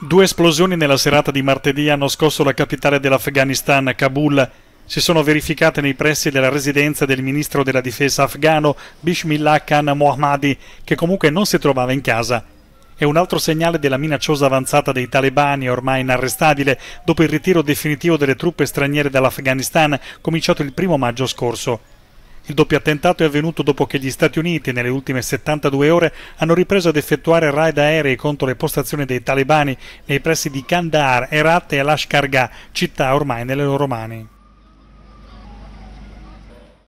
Due esplosioni nella serata di martedì hanno scosso la capitale dell'Afghanistan, Kabul. Si sono verificate nei pressi della residenza del ministro della difesa afghano Bismillah Khan Mohammadi, che comunque non si trovava in casa. È un altro segnale della minacciosa avanzata dei talebani, ormai inarrestabile, dopo il ritiro definitivo delle truppe straniere dall'Afghanistan, cominciato il primo maggio scorso. Il doppio attentato è avvenuto dopo che gli Stati Uniti, nelle ultime 72 ore, hanno ripreso ad effettuare raid aerei contro le postazioni dei talebani nei pressi di Kandahar, Herat e Lashkar Gah, città ormai nelle loro mani.